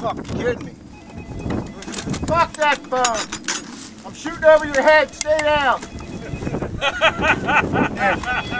Fuck, you kidding me? Fuck that phone. I'm shooting over your head. Stay down.